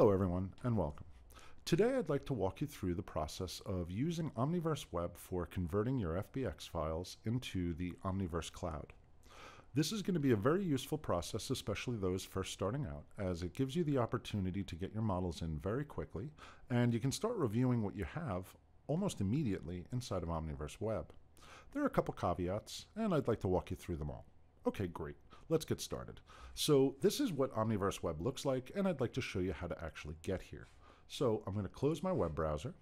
Hello everyone and welcome. Today I'd like to walk you through the process of using Omniverse Web for converting your FBX files into the Omniverse Cloud. This is going to be a very useful process, especially those first starting out, as it gives you the opportunity to get your models in very quickly, and you can start reviewing what you have almost immediately inside of Omniverse Web. There are a couple caveats, and I'd like to walk you through them all. Okay, great. Let's get started. So this is what Omniverse Web looks like, and I'd like to show you how to actually get here. So I'm going to close my web browser,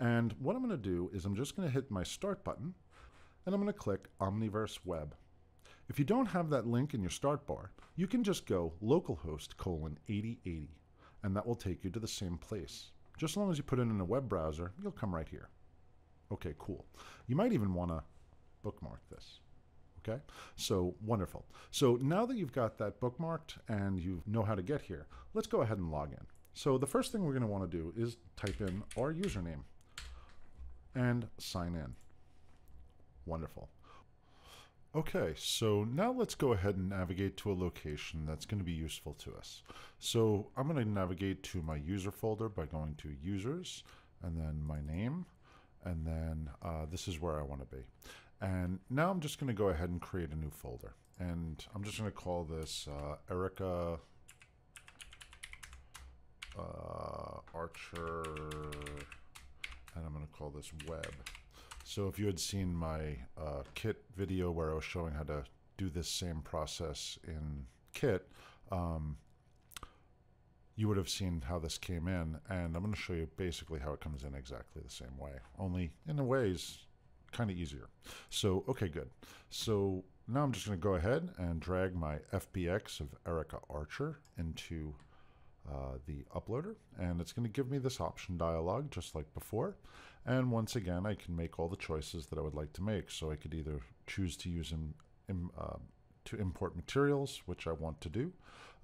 and what I'm going to do is I'm just going to hit my Start button, and I'm going to click Omniverse Web. If you don't have that link in your start bar, you can just go localhost colon 8080, and that will take you to the same place. Just as long as you put it in a web browser, you'll come right here. Okay, cool. You might even want to bookmark this. Okay, so wonderful. So now that you've got that bookmarked and you know how to get here, let's go ahead and log in. So the first thing we're going to want to do is type in our username and sign in. Wonderful. Okay, so now let's go ahead and navigate to a location that's going to be useful to us. So I'm going to navigate to my user folder by going to users and then my name and then uh, this is where I want to be. And now I'm just going to go ahead and create a new folder. And I'm just going to call this uh, Erica uh, Archer, and I'm going to call this web. So if you had seen my uh, Kit video where I was showing how to do this same process in Kit, um, you would have seen how this came in, and I'm going to show you basically how it comes in exactly the same way, only in a ways kind of easier. So, okay, good. So now I'm just going to go ahead and drag my FBX of Erica Archer into uh, the uploader, and it's going to give me this option dialog just like before. And once again, I can make all the choices that I would like to make. So I could either choose to use in, in, uh, to import materials, which I want to do.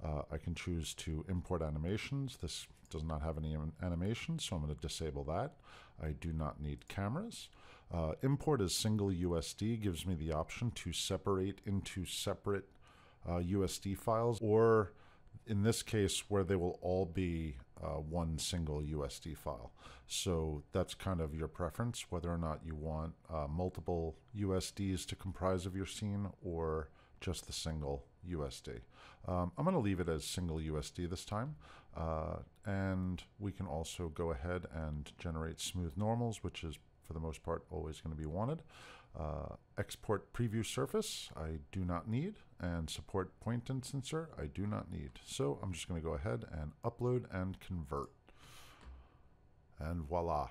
Uh, I can choose to import animations. This does not have any animations, so I'm going to disable that. I do not need cameras. Uh, import as single USD gives me the option to separate into separate uh, USD files, or in this case, where they will all be uh, one single USD file. So that's kind of your preference, whether or not you want uh, multiple USDs to comprise of your scene or just the single USD. Um, I'm going to leave it as single USD this time. Uh, and we can also go ahead and generate smooth normals, which is for the most part always going to be wanted. Uh, export preview surface, I do not need, and support point instancer, I do not need. So I'm just going to go ahead and upload and convert. And voila,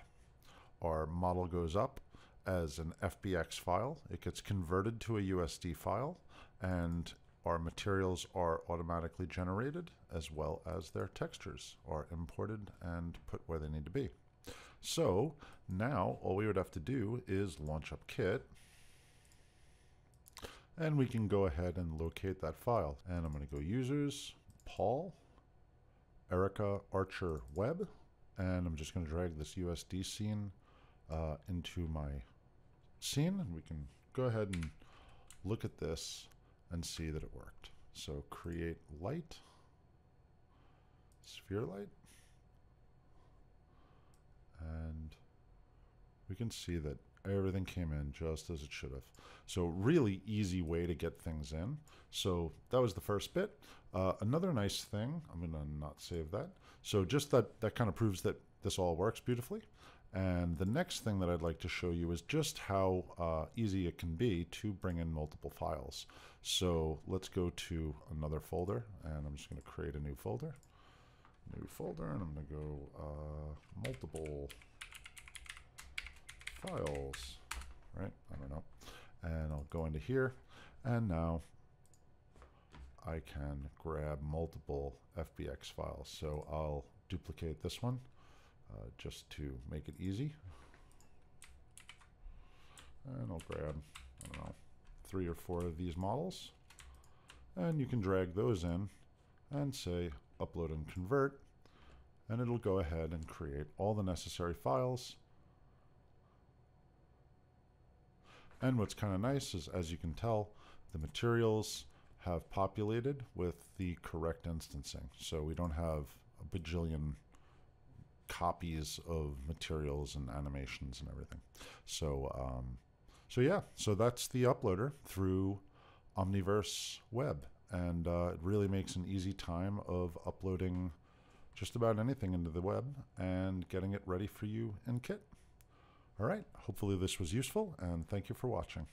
our model goes up as an FBX file. It gets converted to a USD file, and our materials are automatically generated as well as their textures are imported and put where they need to be. So now all we would have to do is launch up Kit and we can go ahead and locate that file. And I'm going to go users, Paul, Erica Archer Web, and I'm just going to drag this USD scene uh, into my scene and we can go ahead and look at this and see that it worked. So create light, sphere light, we can see that everything came in just as it should have. So really easy way to get things in. So that was the first bit. Uh, another nice thing, I'm going to not save that. So just that, that kind of proves that this all works beautifully. And the next thing that I'd like to show you is just how uh, easy it can be to bring in multiple files. So let's go to another folder, and I'm just going to create a new folder. New folder, and I'm to go uh, multiple files, right? I don't know. And I'll go into here, and now I can grab multiple FBX files. So I'll duplicate this one uh, just to make it easy. And I'll grab, I don't know, three or four of these models. And you can drag those in and say upload and convert. And it'll go ahead and create all the necessary files. And what's kind of nice is, as you can tell, the materials have populated with the correct instancing. So we don't have a bajillion copies of materials and animations and everything. So, um, so yeah, so that's the uploader through Omniverse Web, and uh, it really makes an easy time of uploading just about anything into the web and getting it ready for you in Kit. All right, hopefully this was useful, and thank you for watching.